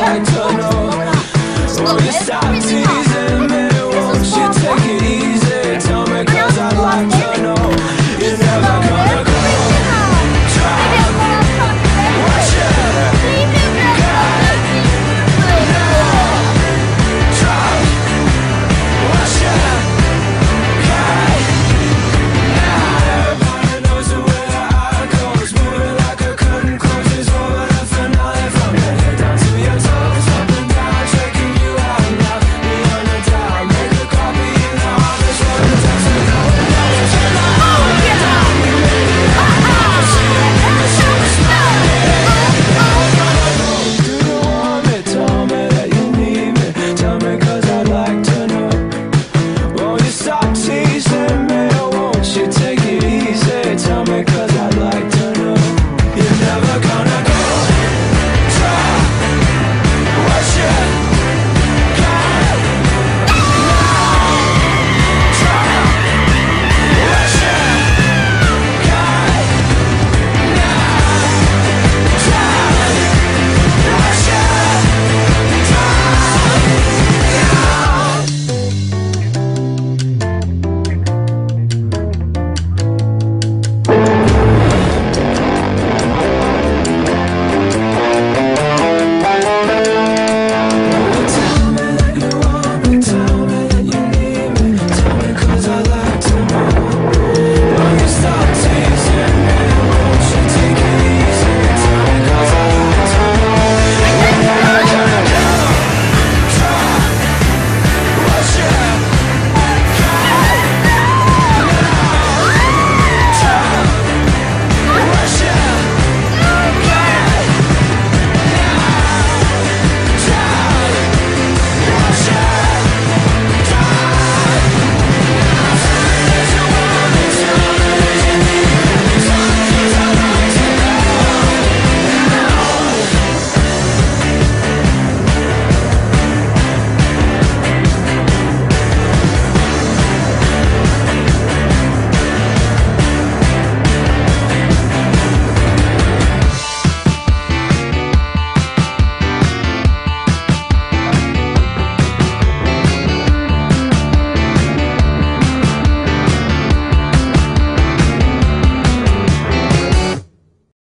church.